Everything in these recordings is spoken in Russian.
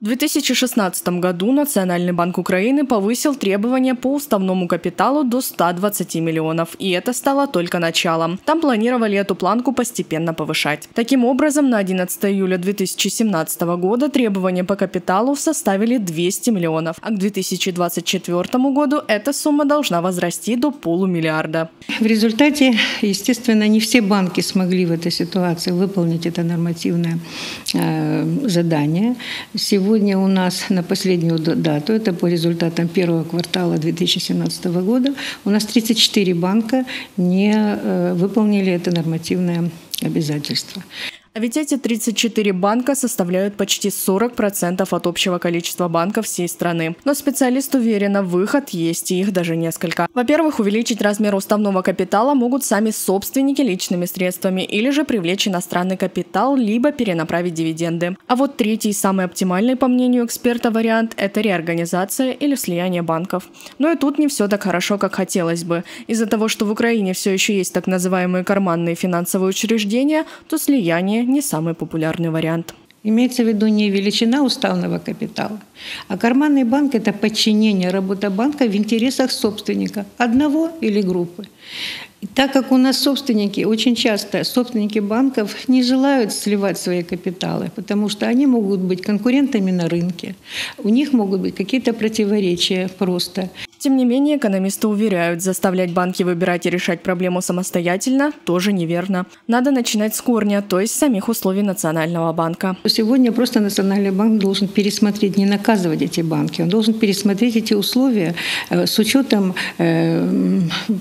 В 2016 году Национальный банк Украины повысил требования по уставному капиталу до 120 миллионов, и это стало только началом. Там планировали эту планку постепенно повышать. Таким образом, на 11 июля 2017 года требования по капиталу составили 200 миллионов, а к 2024 году эта сумма должна возрасти до полумиллиарда. В результате, естественно, не все банки смогли в этой ситуации выполнить это нормативное э, задание. Сегодня Сегодня у нас на последнюю дату, это по результатам первого квартала 2017 года, у нас 34 банка не э, выполнили это нормативное обязательство. А ведь эти 34 банка составляют почти 40% от общего количества банков всей страны. Но специалист уверена, выход есть, и их даже несколько. Во-первых, увеличить размер уставного капитала могут сами собственники личными средствами или же привлечь иностранный капитал, либо перенаправить дивиденды. А вот третий, самый оптимальный, по мнению эксперта, вариант – это реорганизация или слияние банков. Но и тут не все так хорошо, как хотелось бы. Из-за того, что в Украине все еще есть так называемые карманные финансовые учреждения, то слияние не самый популярный вариант. Имеется в виду не величина уставного капитала, а карманный банк – это подчинение работы банка в интересах собственника, одного или группы. И так как у нас собственники, очень часто собственники банков не желают сливать свои капиталы, потому что они могут быть конкурентами на рынке, у них могут быть какие-то противоречия просто. Тем не менее, экономисты уверяют, заставлять банки выбирать и решать проблему самостоятельно тоже неверно. Надо начинать с корня, то есть с самих условий Национального банка. Сегодня просто Национальный банк должен пересмотреть, не наказывать эти банки, он должен пересмотреть эти условия э, с учетом э,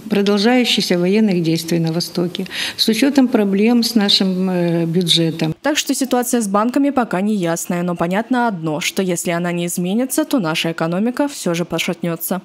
продолжающихся военных действий на Востоке, с учетом проблем с нашим э, бюджетом. Так что ситуация с банками пока не ясная, но понятно одно, что если она не изменится, то наша экономика все же пошатнется.